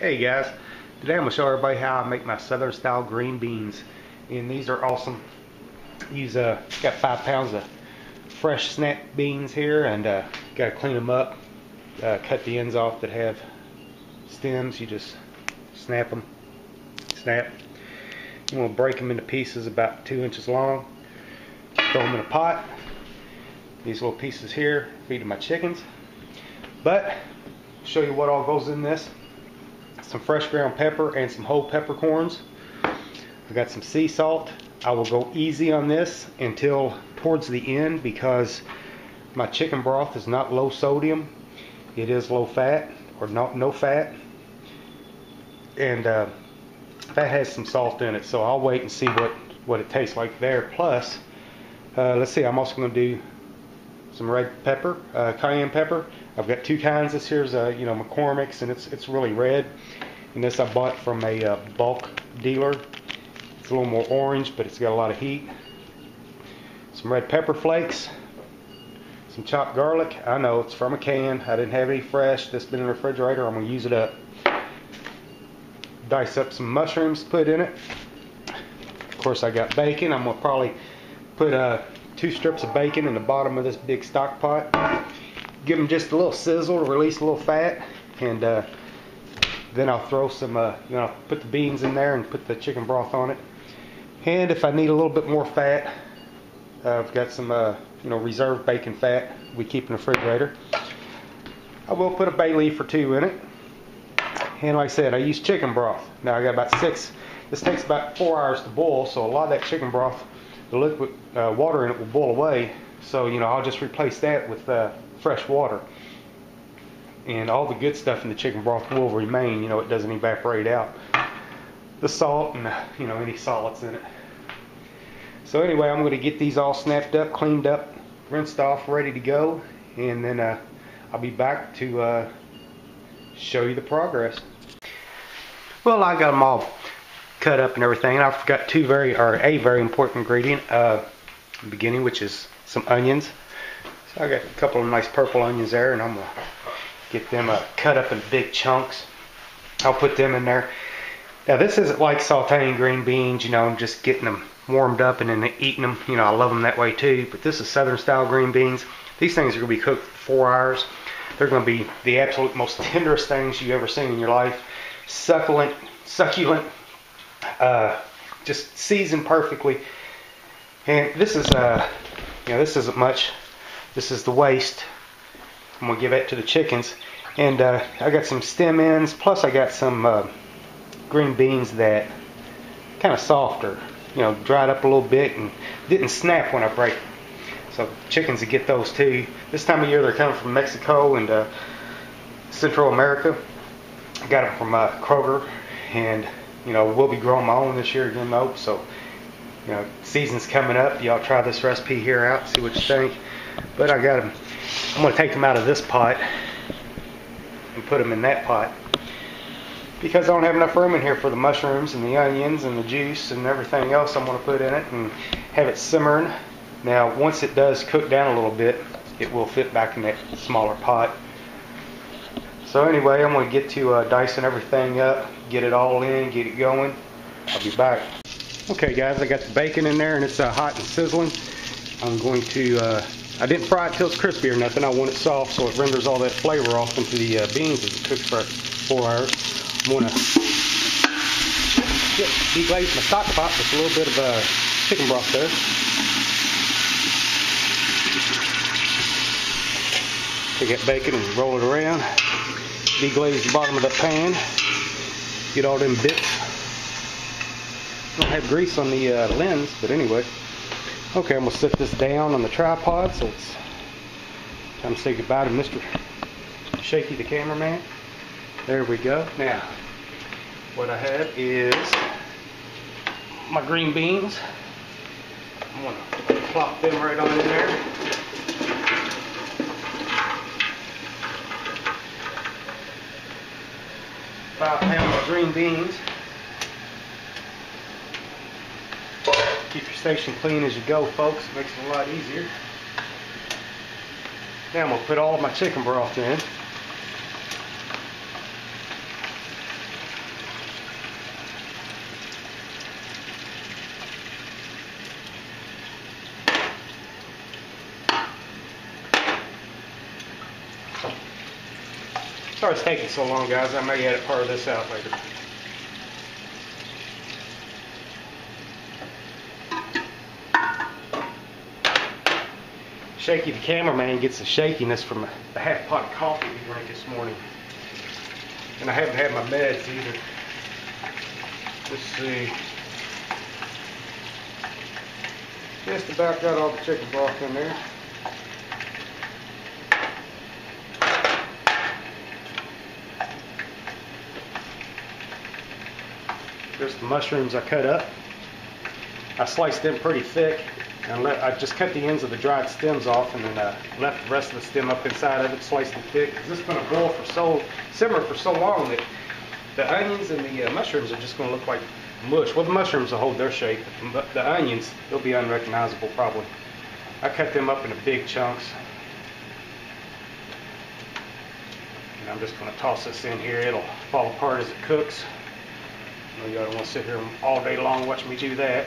Hey guys, today I'm going to show everybody how I make my southern style green beans and these are awesome. Use uh, got five pounds of fresh snap beans here and uh, got to clean them up, uh, cut the ends off that have stems, you just snap them, snap. You want to break them into pieces about two inches long, throw them in a pot. These little pieces here feed to my chickens. But show you what all goes in this some fresh ground pepper and some whole peppercorns. I've got some sea salt. I will go easy on this until towards the end because my chicken broth is not low sodium. It is low fat or not no fat. And uh, that has some salt in it. So I'll wait and see what, what it tastes like there. Plus, uh, let's see, I'm also going to do some red pepper, uh, cayenne pepper. I've got two kinds. This here's a you know McCormick's, and it's it's really red. And this I bought from a uh, bulk dealer. It's a little more orange, but it's got a lot of heat. Some red pepper flakes, some chopped garlic. I know it's from a can. I didn't have any fresh. This has been in the refrigerator. I'm gonna use it up. Dice up some mushrooms, put in it. Of course, I got bacon. I'm gonna probably put uh, two strips of bacon in the bottom of this big stock pot. Give them just a little sizzle to release a little fat and uh, then I'll throw some uh, you know put the beans in there and put the chicken broth on it. And if I need a little bit more fat I've got some uh, you know reserve bacon fat we keep in the refrigerator. I will put a bay leaf or two in it. And like I said I use chicken broth. Now I got about six this takes about four hours to boil so a lot of that chicken broth the liquid uh, water in it will boil away so you know I'll just replace that with uh, fresh water. And all the good stuff in the chicken broth will remain, you know, it doesn't evaporate out. The salt and, you know, any solids in it. So anyway, I'm going to get these all snapped up, cleaned up, rinsed off, ready to go. And then uh, I'll be back to uh, show you the progress. Well, I got them all cut up and everything. And I forgot two very, or a very important ingredient, uh, beginning, which is some onions. So I got a couple of nice purple onions there, and I'm gonna get them uh, cut up in big chunks. I'll put them in there. Now this isn't like sauteing green beans, you know, I'm just getting them warmed up and then eating them. You know, I love them that way too. But this is southern style green beans. These things are gonna be cooked for four hours. They're gonna be the absolute most tenderest things you've ever seen in your life. Succulent, succulent, uh, just seasoned perfectly. And this is, uh, you know, this isn't much this is the waste. I'm gonna give that to the chickens. And uh, I got some stem ends, plus I got some uh, green beans that kind of softer, you know, dried up a little bit and didn't snap when I break. So chickens will get those too. This time of year they're coming from Mexico and uh, Central America. I got them from uh, Kroger, and you know we'll be growing my own this year again though. So you know season's coming up. Y'all try this recipe here out, see what you think. But I got them. I'm going to take them out of this pot and put them in that pot because I don't have enough room in here for the mushrooms and the onions and the juice and everything else I'm going to put in it and have it simmering. Now, once it does cook down a little bit, it will fit back in that smaller pot. So anyway, I'm going to get to uh, dicing everything up, get it all in, get it going. I'll be back. Okay guys, I got the bacon in there and it's uh, hot and sizzling. I'm going to uh, I didn't fry it till it's crispy or nothing. I want it soft so it renders all that flavor off into the uh, beans as it cooks for four hours. I'm going to deglaze my stock pot with a little bit of uh, chicken broth there. Take that bacon and roll it around. Deglaze the bottom of the pan. Get all them bits. Don't have grease on the uh, lens, but anyway. Okay, I'm to set this down on the tripod so it's time to say goodbye to Mr. Shaky the cameraman. There we go. Now, what I have is my green beans. I'm to plop them right on in there. Five pounds of green beans. Keep your station clean as you go, folks. It makes it a lot easier. Now I'm going to put all of my chicken broth in. Thank Sorry it's taking so long, guys. I may edit part of this out later. Shaky the cameraman gets the shakiness from the half pot of coffee we drank this morning. And I haven't had my meds either. Let's see. Just about got all the chicken broth in there. There's the mushrooms I cut up. I sliced them pretty thick and let, I just cut the ends of the dried stems off and then uh, left the rest of the stem up inside of it, sliced it thick. This is going to boil for so, simmer for so long that the onions and the uh, mushrooms are just going to look like mush. Well, the mushrooms will hold their shape, but the onions, they'll be unrecognizable probably. I cut them up into big chunks. And I'm just going to toss this in here. It'll fall apart as it cooks. You don't want to sit here all day long watching me do that.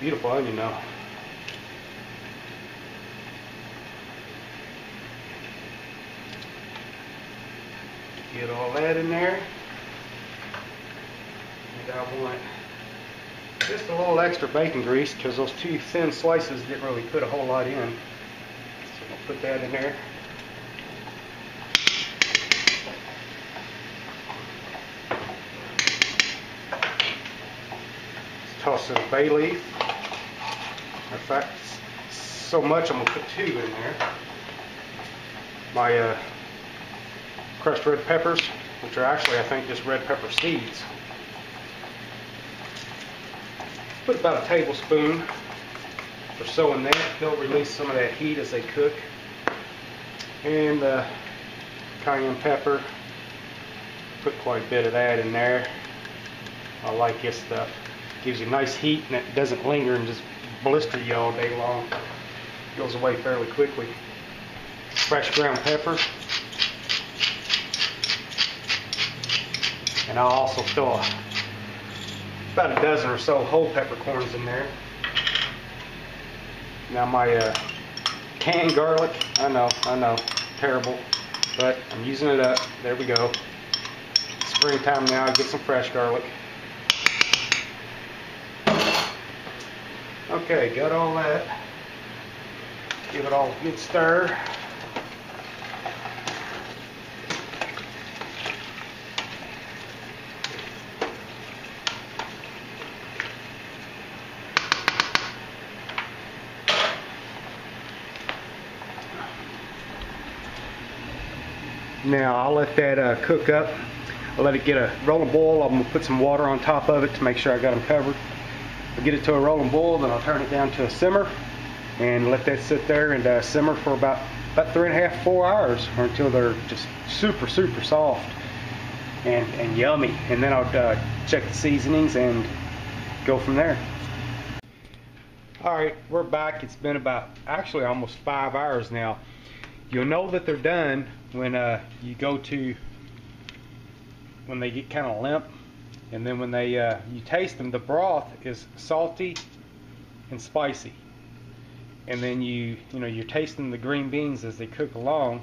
Beautiful onion though. Get all that in there. And I want just a little extra bacon grease because those two thin slices didn't really put a whole lot in. So I'll put that in there. Toss in a bay leaf. In fact, so much I'm going to put two in there. My uh, crushed red peppers, which are actually, I think, just red pepper seeds. Put about a tablespoon or so in there. They'll release some of that heat as they cook. And uh, cayenne pepper. Put quite a bit of that in there. I like this stuff gives you nice heat and it doesn't linger and just blister you all day long. It Goes away fairly quickly. Fresh ground pepper. And I'll also throw a, about a dozen or so whole peppercorns in there. Now my uh, canned garlic, I know, I know, terrible, but I'm using it up. There we go. Springtime now, get some fresh garlic. Okay, got all that. Give it all a good stir. Now I'll let that uh, cook up. I'll let it get a rolling boil. I'm gonna put some water on top of it to make sure I got them covered. I'll get it to a rolling boil, then I'll turn it down to a simmer and let that sit there and uh, simmer for about about three and a half, four hours or until they're just super, super soft and, and yummy. And then I'll uh, check the seasonings and go from there. All right, we're back. It's been about actually almost five hours now. You'll know that they're done when uh, you go to when they get kind of limp and then when they uh, you taste them the broth is salty and spicy. And then you you know you're tasting the green beans as they cook along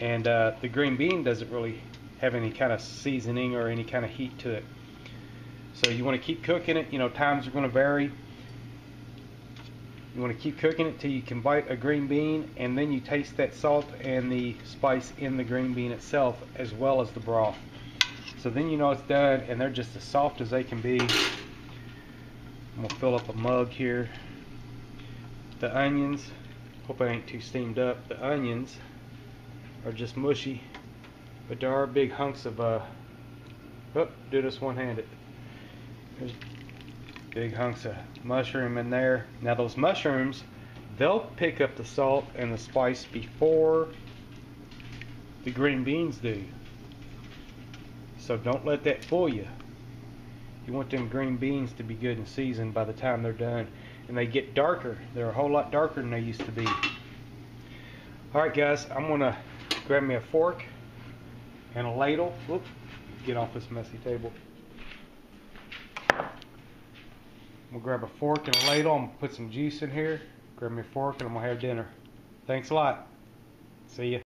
and uh, the green bean doesn't really have any kind of seasoning or any kind of heat to it. So you want to keep cooking it you know times are going to vary. You want to keep cooking it till you can bite a green bean and then you taste that salt and the spice in the green bean itself as well as the broth so then you know it's done and they're just as soft as they can be. I'm going to fill up a mug here. The onions, hope I ain't too steamed up. The onions are just mushy, but there are big hunks of, uh, oh, do this one-handed. There's big hunks of mushroom in there. Now those mushrooms, they'll pick up the salt and the spice before the green beans do. So don't let that fool you. You want them green beans to be good and seasoned by the time they're done. And they get darker. They're a whole lot darker than they used to be. Alright guys, I'm going to grab me a fork and a ladle. Whoop, get off this messy table. We'll grab a fork and a ladle. I'm going to put some juice in here. Grab me a fork and I'm going to have dinner. Thanks a lot. See ya.